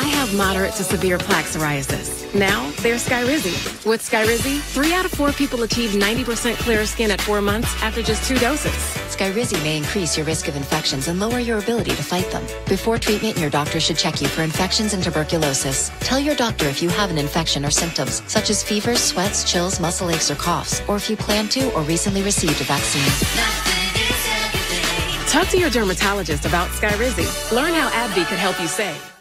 I have moderate to severe plaque psoriasis. Now, there's Skyrizi. With Skyrizi, three out of four people achieve 90% clearer skin at four months after just two doses. Skyrizi may increase your risk of infections and lower your ability to fight them. Before treatment, your doctor should check you for infections and tuberculosis. Tell your doctor if you have an infection or symptoms, such as fever, sweats, chills, muscle aches, or coughs, or if you plan to or recently received a vaccine. Talk to your dermatologist about Skyrizi. Learn how AbbVie could help you save.